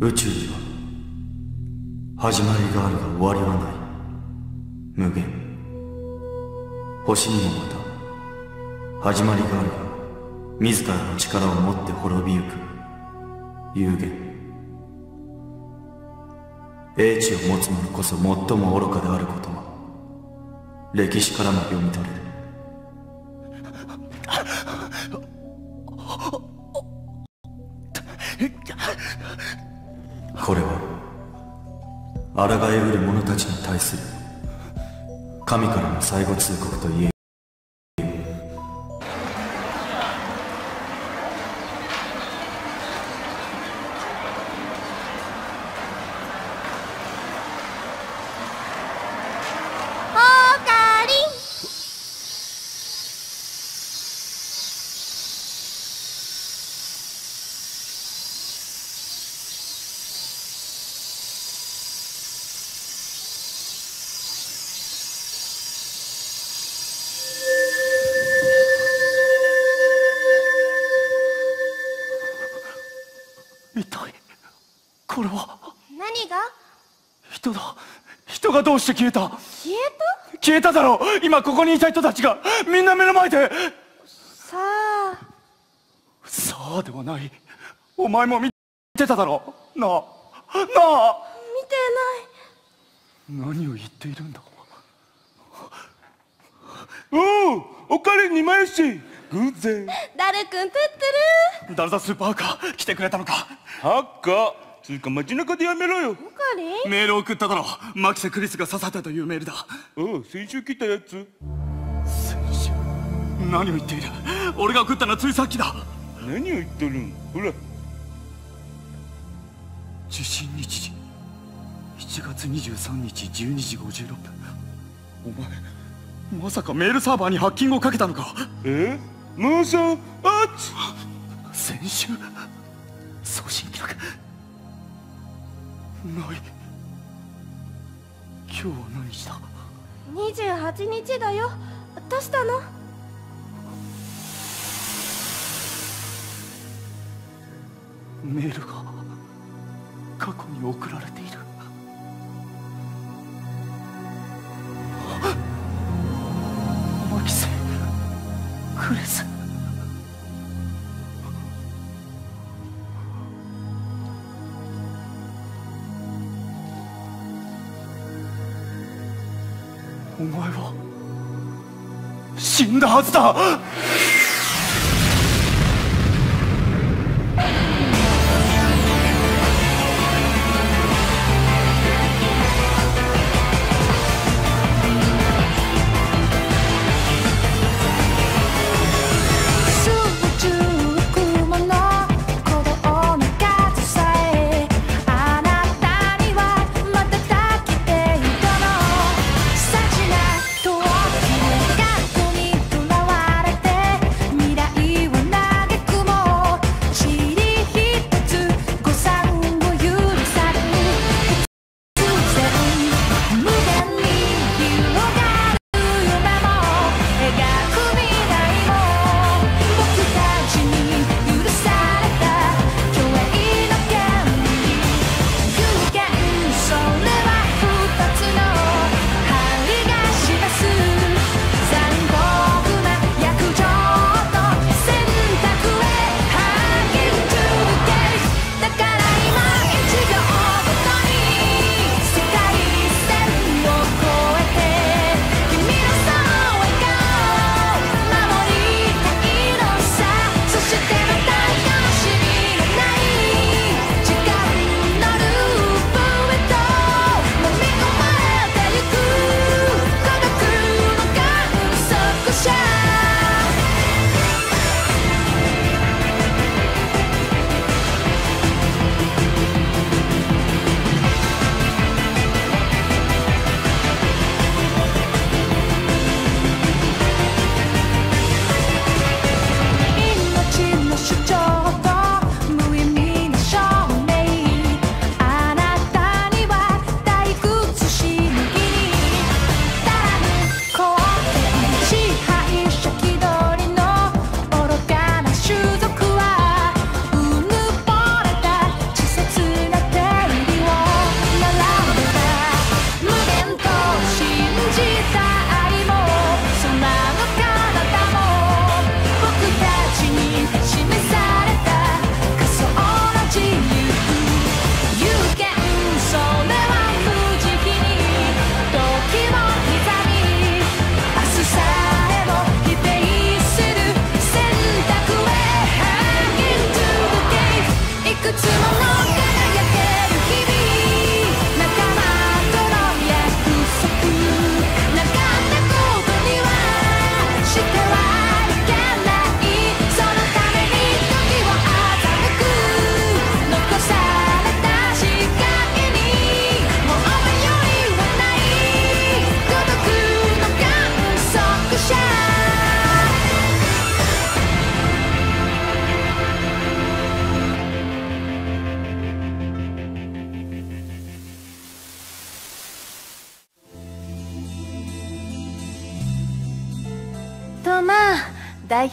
宇宙には始まりがあるが終わりはない。無限。星にもまた始まりがあるが自らの力を持って滅びゆく。有限。英知を持つ者こそ最も愚かであることは歴史からも読み取れる。これは抗えうる者たちに対する神からの最後通告といえうして消えた？消え消えただろ。う今ここにいた人たちがみんな目の前で。たさあ。さあではない。お前も見てただろ。うなあな。あ見てない。何を言っているんだ。おおお金2枚し。偶然。ダルくんトゥットダルザスーパーカー来てくれたのか。はっか。つうか街中でやめろよメールを送っただろうマキセ・クリスが刺さったというメールだ。おう先週来たやつ。先週何を言っている？俺が送ったのはついさっきだ。何を言っとるんほら。受信日時。7月23日12時56分。お前まさかメールサーバーにハッキングをかけたのか？え？もうさ？あっち。先週送信記録ない。今日は何日だ28日だよ。どうしたの？メールが過去に送られている。マキセクレスお前は死んだはずだ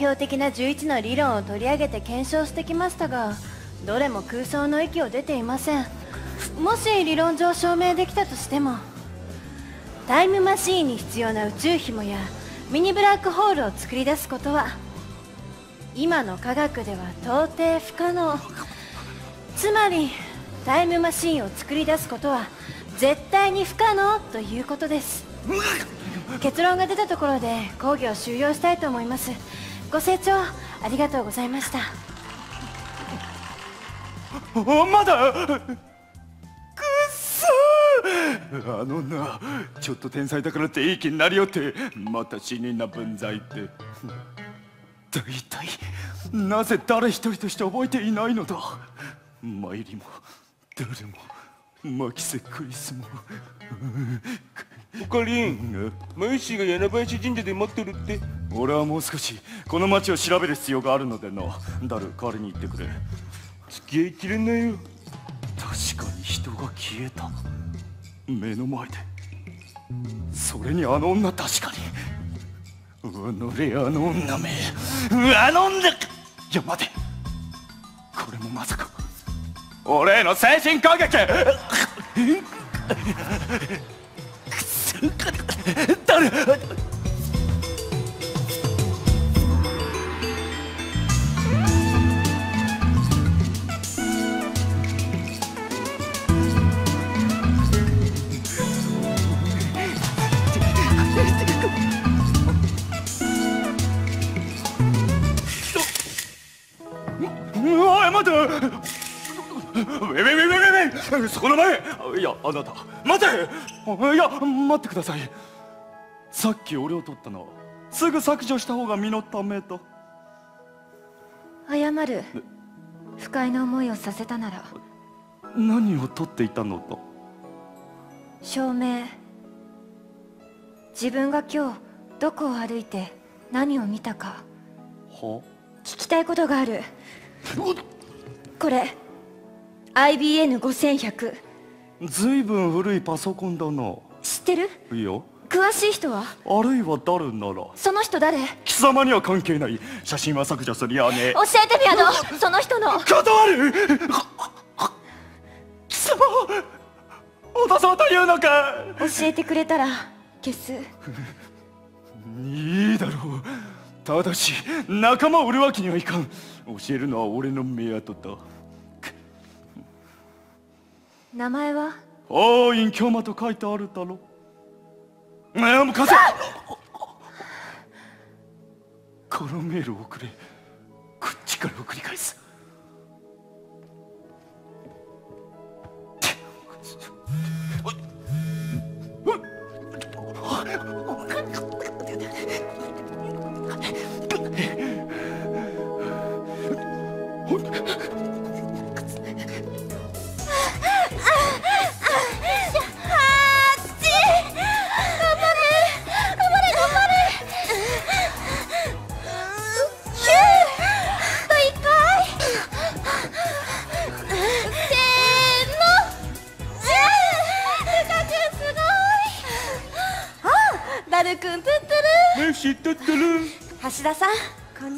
表的な11の理論を取り上げて検証してきましたがどれも空想の域を出ていません。もし理論上証明できたとしてもタイムマシーンに必要な宇宙紐やミニブラックホールを作り出すことは今の科学では到底不可能。つまりタイムマシーンを作り出すことは絶対に不可能ということです。結論が出たところで講義を終了したいと思います。ご清聴ありがとうございました。まだ？くっそー！あのなちょっと天才だからっていい気になりよってまた死人な分際って。大体なぜ誰一人として覚えていないのだ？参りも誰も巻きせクリスも。おかりんマユシーが柳林神社で待ってるって。俺はもう少しこの町を調べる必要があるのでなダル代わりに行ってくれ。付き合いきれないよ。確かに人が消えた。目の前で。それにあの女確かに。うのれあの女め。あの女。かいや待て。これもまさか。俺への精神攻撃誰？そこの前いやあなた待て！いや待ってください。さっき俺を取ったのはすぐ削除した方が身のためだ謝る。不快な思いをさせたなら。何を取っていたのだ証明。自分が今日どこを歩いて何を見たか。は？聞きたいことがある。これ IBN5100 ずいぶん古いパソコンだな。知ってる？いや詳しい人は？あるいは誰なら。その人誰？教貴様には関係ない。写真は削除すりゃね。えてみやのその人の。断る。貴様脅そうというのか。教えてくれたら消す。いいだろう。ただし仲間を売るわけにはいかん。教えるのは俺の目当だ名前は？王院京馬と書いてあるだろ。悩む風。このメールを送れ。こっちから送り返す。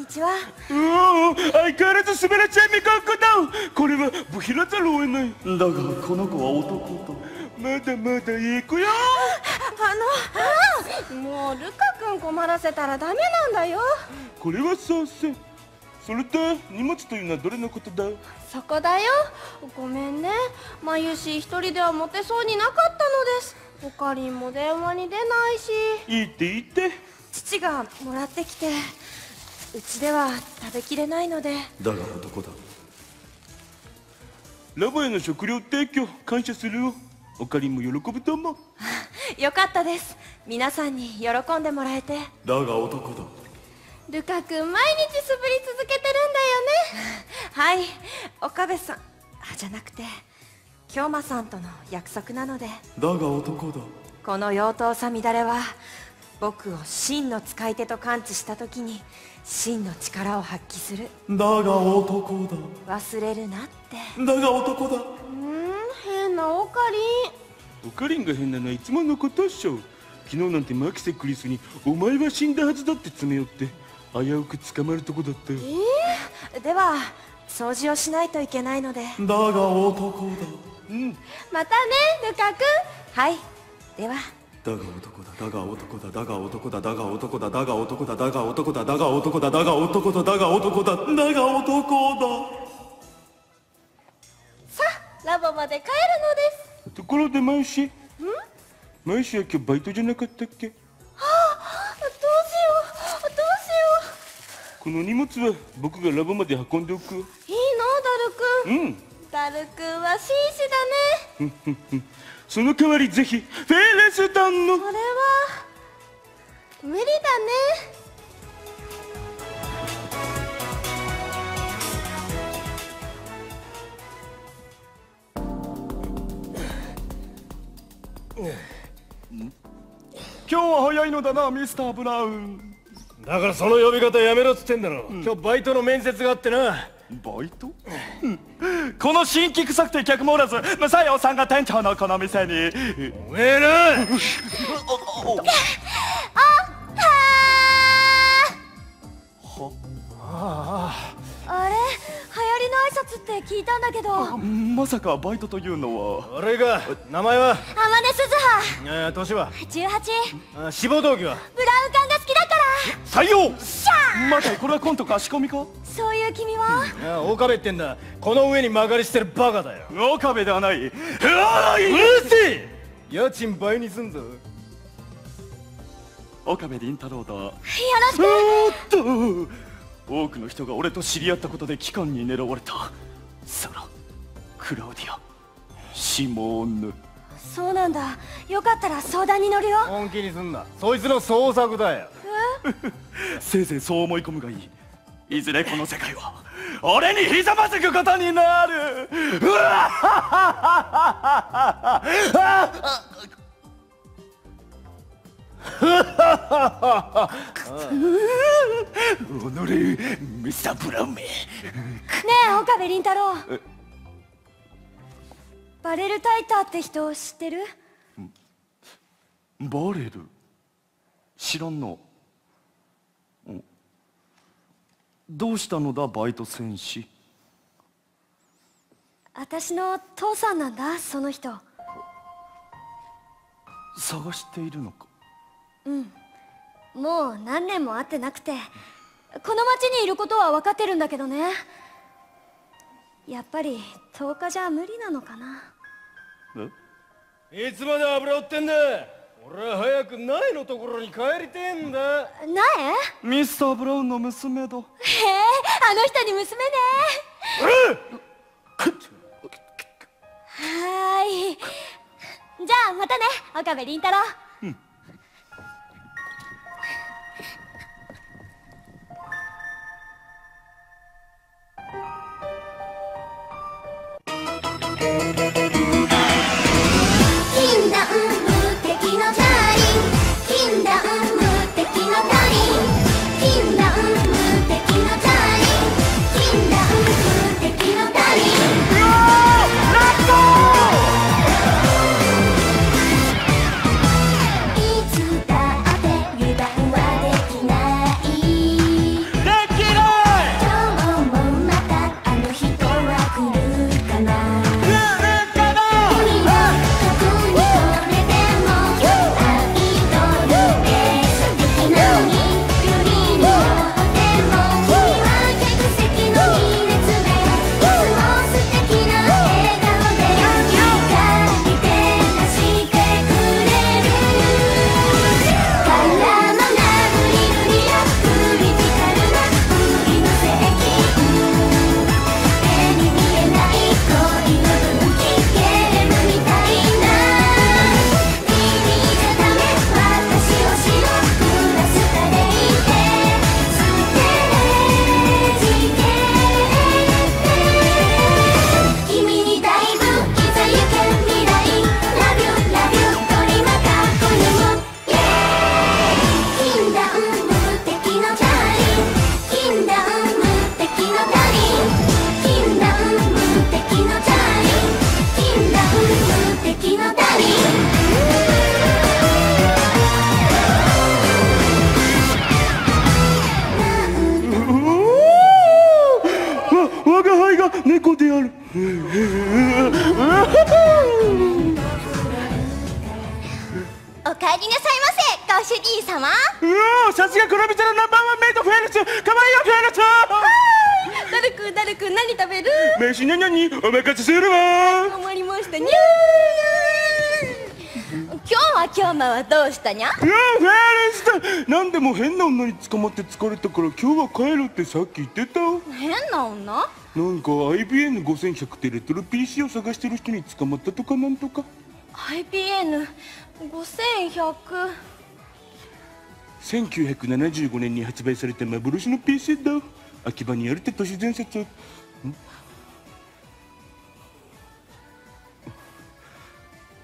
ちは。うお相変わらず滑らちゃいみかんこだこれはブヒラざるを得ない。だがこの子は男だまだまだいい子よ。あのもうルカ君困らせたらダメなんだよ。これはそうせ。それと荷物というのはどれのことだ？そこだよ。ごめんね。まゆし一人では持てそうになかったのです。おかりんも電話に出ないし。いいって言って。父がもらってきてうちでは食べきれないので。だが男だ。ラボへの食料提供感謝するよ。おかりんも喜ぶと思う。よかったです。皆さんに喜んでもらえて。だが男だ。ルカ君毎日素振り続けてるんだよね。はい。岡部さん。あじゃなくて京馬さんとの約束なので。だが男だ。この妖刀さみだれは僕を真の使い手と感知した時に真の力を発揮する。だが男だ。忘れるなって。だが男だ。うん変なオカリン。おかりんが変なのはいつものことっしょ。昨日なんてマキセクリスに「お前は死んだはずだ」って詰め寄って危うく捕まるとこだったよ。では掃除をしないといけないので。だが男だ。またねルカ君。はい。ではだが男だだが男だだが男だだが男だだが男だだが男だだが男だだが男だだが男だだが男だ。さあラボまで帰るのです。ところでマイシん？マイシは今日バイトじゃなかったっけ？どうしよう。どうしよこの荷物は僕がラボまで運んでおくいいのダル君？うん。ダル君は紳士だね。その代わりぜひフェレスタンの？これは無理だね。今日は早いのだなミスター・ブラウン。だからその呼び方やめろっつってんだろ、今日バイトの面接があってなバイト、この新規臭くて客もおらずムサヨさんが店長のこの店に。おめえなあれ流行りの挨拶って聞いたん。だけど天まさかバイトというのは。俺が名前は？音鈴葉。えー年は？18あ志望動機は？ブラウン管が好きだから。採用！待てこれはコントか仕込みか？そういう君は？あ岡部ってんだ。この上に曲がりしてるバカだよ。岡部ではない。うわいうるせえ！家賃倍にすんぞ。岡部倫太郎だ。よろしく。おっと多くの人が俺と知り合ったことで機関に狙われた。サラクラウディア。シモーヌそうなんだ。よかったら相談に乗るよ。本気にすんな。そいつの創作だよ。せいぜいそう思い込むがいい。いずれこの世界は俺にひざまずくことになる。うわ おのれミスターブラウンめ。ねえ岡部倫太郎。バレルタイターって人知ってる？バレル？知らんの。うん。どうしたのだバイト戦士？私の父さんなんだその人。探しているのか？もう何年も会ってなくてこの町にいることは分かってるんだけどね。やっぱり10日じゃ無理なのかな。え？いつまで油売ってんだ？俺は早く苗のところに帰りてえんだ。なえミスターブラウンの娘だへえあの人に娘ね。はーい。じゃあまたね岡部倫太郎のナンバーワンメイドフェルツかわいいよフェルツ。ダルくんダルくん何食べる？飯なのにお任せするわ。困りました。にゃ今日は今日はどうしたにゃ？うわフェルツだなんでも変な女に捕まって疲れたから今日は帰るってさっき言ってた。変な女？なんか IBN5100 ってレトロ PC を探してる人に捕まったとかなんとか。IPN5100 1975年に発売された幻の PC だ。秋葉にあるって都市伝説。ん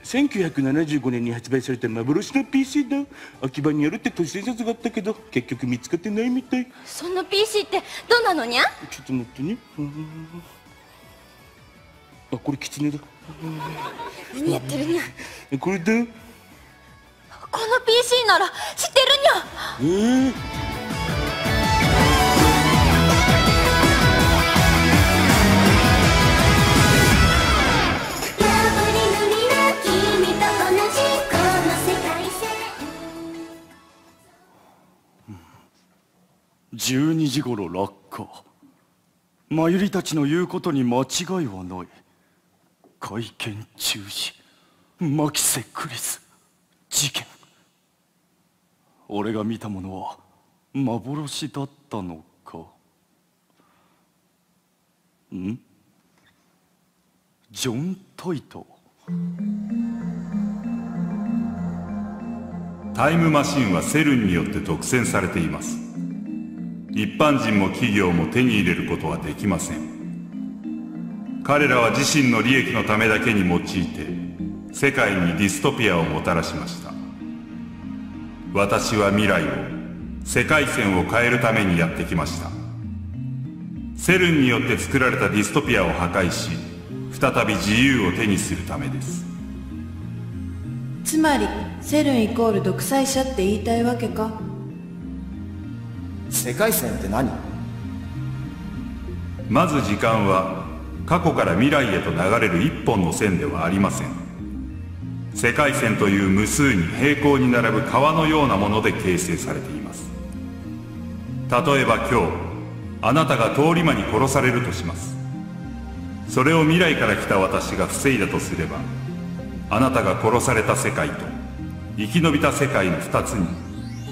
1975年に発売された幻の PC だ。秋葉にあるって都市伝説があったけど結局見つかってないみたい。そんな PC ってどんなのにゃ？ちょっと待ってね。うんあこれキツネだ。何やってるにゃ？これだ PC なら知ってるにゃ。えー。破りのりな君と同じこの世界線12時頃落下。マユリたちの言うことに間違いはない。会見中止。マキセ・クリス。事件俺が見たものは幻だったのか。ん？ジョン・タイト。タイムマシンはセルンによって独占されています。一般人も企業も手に入れることはできません。彼らは自身の利益のためだけに用いて世界にディストピアをもたらしました。私は未来を世界線を変えるためにやってきました。セルンによって作られたディストピアを破壊し再び自由を手にするためです。つまりセルンイコール独裁者って言いたいわけか？世界線って何？まず時間は過去から未来へと流れる一本の線ではありません世界線という無数に平行に並ぶ川のようなもので形成されています。例えば今日あなたが通り魔に殺されるとします。それを未来から来た私が防いだとすればあなたが殺された世界と生き延びた世界の二つに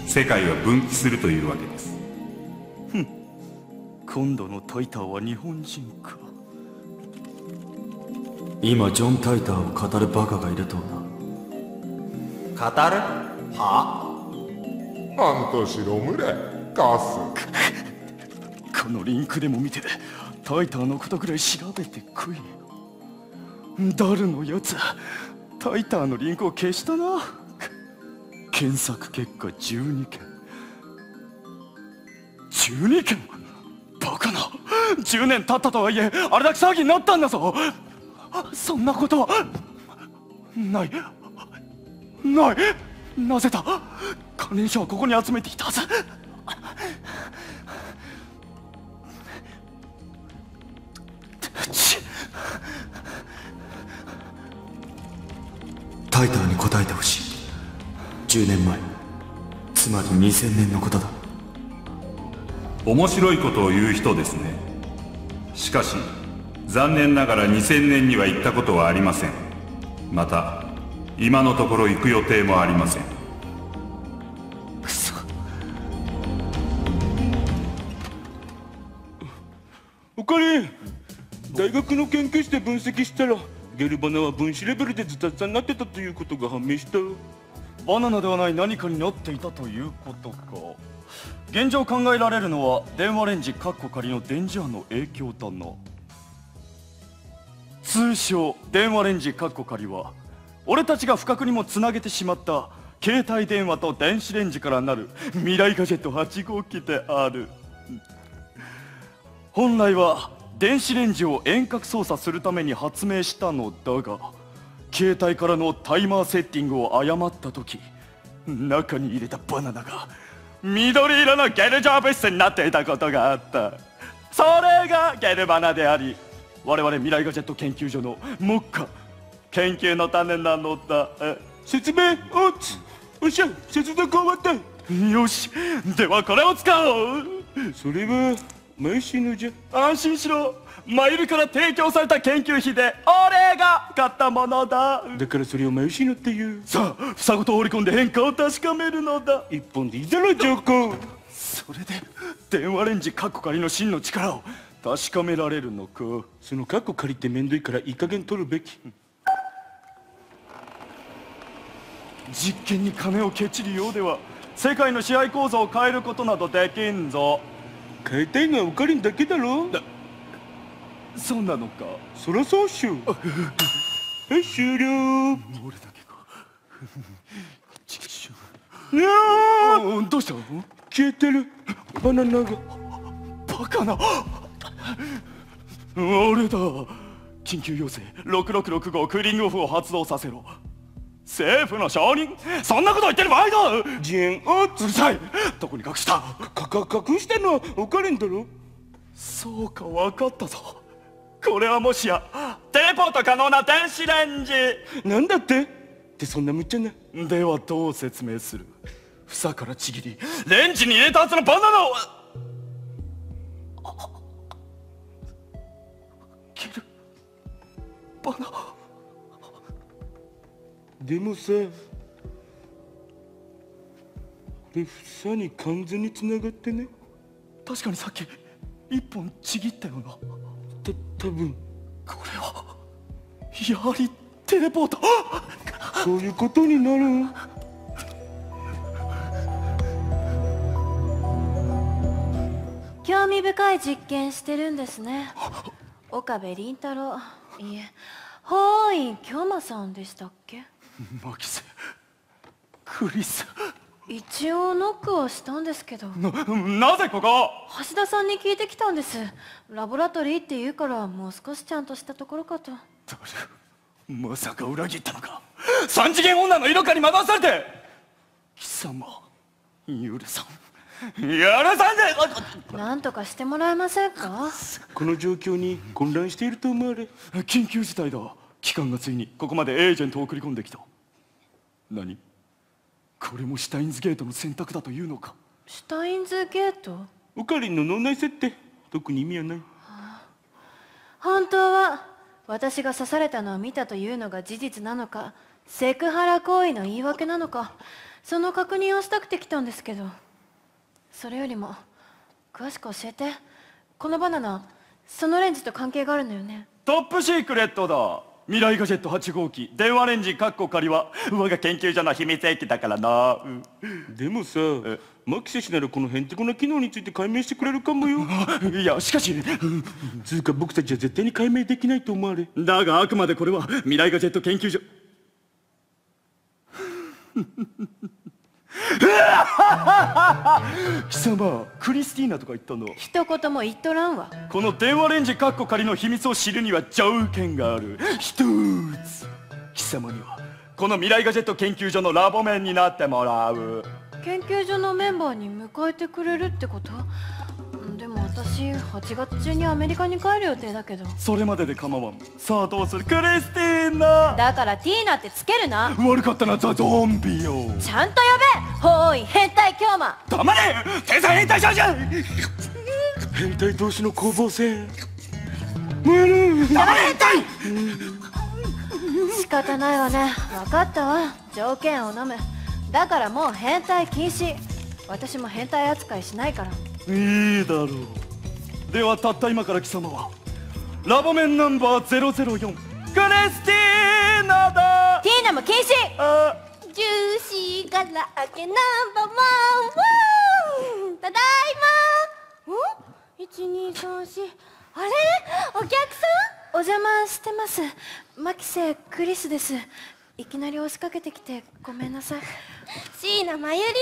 世界は分岐するというわけです。今度のタイターは日本人か。今ジョン・タイターを語るバカがいるとな語る？は？半年ロムレカス。このリンクでも見てタイターのことぐらい調べてこい。ダルのやつタイターのリンクを消したな。検索結果12件。12件バカな。10年経ったとはいえあれだけ騒ぎになったんだぞ。そんなことはないない。なぜだ？関連者はここに集めていたはず。ちタイターに答えてほしい。10年前。つまり2000年のことだ。面白いことを言う人ですね。しかし残念ながら2000年には行ったことはありません。また今のところ行く予定もありません。クソおかりん大学の研究室で分析したらゲルバナは分子レベルでズタズタになってたということが判明した。バナナではない何かになっていたということか。現状考えられるのは電話レンジカッコ仮の電磁波の影響だな。通称電話レンジカッコ仮は俺たちが不覚にもつなげてしまった携帯電話と電子レンジからなる未来ガジェット8号機である。本来は電子レンジを遠隔操作するために発明したのだが携帯からのタイマーセッティングを誤った時中に入れたバナナが緑色のゲル状物質になっていたことがあった。それがゲルバナであり我々未来ガジェット研究所の目下。研究の種なのだえ説明おっつおっしゃ接続終わった。よしではこれを使おう。それはマイシのじゃ安心しろ。マイルから提供された研究費で俺が買ったものだ。だからそれをマイシのっていう。さあ房ごと放り込んで変化を確かめるのだ。一本でいいだろジョそれで電話レンジカッコ仮の真の力を確かめられるのか。そのカッコ借りてめんどいからいい加減取るべき実験に金をケチるようでは世界の支配構造を変えることなどできんぞ。変えたいのはオカリンだけだろ。そうなのか。そらそうっしょはい終了。俺だけか。チキシいやュどうしたの？消えてる。バナナが。バカな。俺だ。緊急要請。6665クーリングオフを発動させろ政府の承認。そんなこと言ってる場合だジェンおっうるさい。どこに隠した？かか隠したの？はオカリンだろそうか分かったぞ。これはもしやテレポート可能な電子レンジ。なんだって？ってそんな無茶なではどう説明する？房からちぎりレンジに入れたはずのバナナを。切る。バナでもさこれ房に完全につながってね。確かにさっき一本ちぎったよな。た多分。これはやはりテレポート。そういうことになる。興味深い実験してるんですね。岡部倫太郎。いえ。法院京馬さんでしたっけ？マキセクリス。一応ノックをしたんですけど。ななぜここ？橋田さんに聞いてきたんです。ラボラトリーって言うからもう少しちゃんとしたところかと。誰まさか裏切ったのか。三次元女の色化に惑わされて。貴様許さん。許さんで。なんとかしてもらえませんか？この状況に混乱していると思われ。緊急事態だ。機関がついにここまでエージェントを送り込んできた何？これもシュタインズゲートの選択だというのか？シュタインズゲート？オカリンの脳内設定？特に意味はない。本当は私が刺されたのを見たというのが事実なのか？セクハラ行為の言い訳なのか？その確認をしたくて来たんですけど。それよりも詳しく教えて。このバナナそのレンジと関係があるのよね？トップシークレットだ未来ガジェット8号機電話レンジカッコ仮は我が研究所の秘密兵器だからな、うん。でもさマキセ氏ならこのヘンテコな機能について解明してくれるかもよ。いやしかし。つうか僕たちは絶対に解明できないと思われ。だがあくまでこれは未来ガジェット研究所貴様クリスティーナとか言ったの？一言も言っとらんわ。この電話レンジカッコ仮の秘密を知るには条件がある。一つ貴様にはこの未来ガジェット研究所のラボ面になってもらう。研究所のメンバーに迎えてくれるってこと？私8月中にアメリカに帰る予定だけど。それまでで構わん。さあどうする？クリスティーナ！だからティーナってつけるな。悪かったなザ・ゾンビよ。ちゃんと呼べ。法医変態京馬黙れ！天才変態少女！変態同士の攻防戦。黙れ！変態仕方ないわね。分かったわ。条件を飲む。だからもう変態禁止。私も変態扱いしないから。いいだろうではたった今から貴様はラボメンナンバー004クリスティーナだ。ティーナも禁止。あ。ジューシーから揚げナンバーワン。ワンただいま。ん一二三四。あれ？お客さお邪魔してます。牧瀬紅莉栖です。いきなり押しかけてきてごめんなさい。ん椎名まゆりで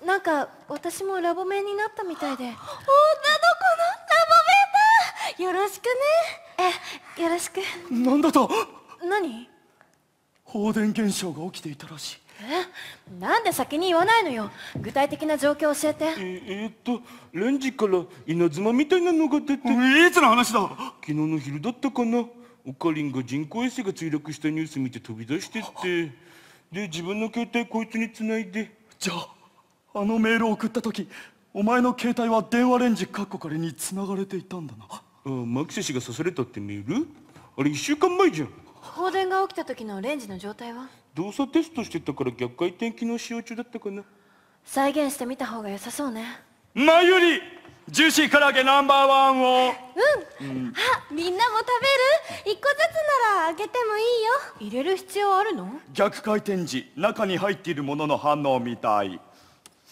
す。なんか私もラボメンになったみたいで。女の子よろしくね。えよろしく。なんだと？何？放電現象が起きていたらしい。え？なんで先に言わないのよ。具体的な状況教えて。ええーっとレンジから稲妻みたいなのが出て。いつの話だ？昨日の昼だったかな。オカリンが人工衛星が墜落したニュース見て飛び出してって。で自分の携帯こいつにつないで。じゃああのメールを送った時お前の携帯は電話レンジカッコ仮に繋がれていたんだなああマキセ氏が刺されたってメールあれ1週間前じゃん。放電が起きた時のレンジの状態は？動作テストしてたから逆回転機能使用中だったかな。再現してみた方が良さそうね。まゆり。ジューシー唐揚げナンバーワンを。あみんなも食べる？一個ずつならあげてもいいよ。入れる必要あるの？逆回転時中に入っているものの反応みたい。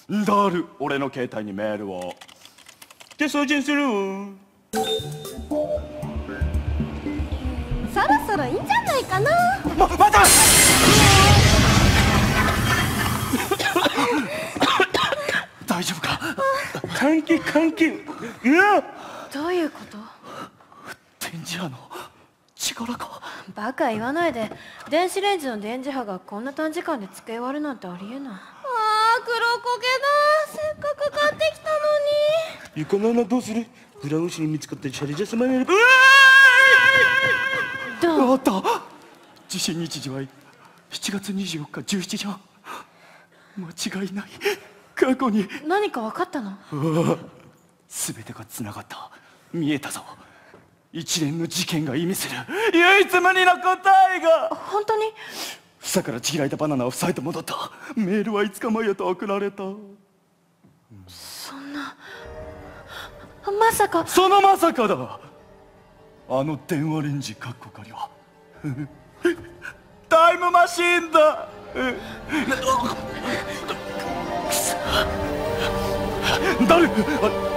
だる。俺の携帯にメールを。で送信するそろそろいいんじゃないかな。ま待た大丈夫か？どういうこと？電磁波の力か？バカ言わないで。電子レンジの電磁波がこんな短時間で付け終わるなんてありえない。あー黒焦にゆかななどうする？ブラウン氏に見つかったシャレジャスマネルうわどう？あった。地震日時は7月24日17時半。間違いない。過去に。何か分かったの？全てがつながった。見えたぞ。一連の事件が意味する。唯一無二の答えが。本当に？房からちぎられたバナナを塞いで戻った。メールは5日前へと送られた。そんなまさか。そのまさかだ。あの電話レンジかっこかりは。タイムマシーンだ。くそ誰？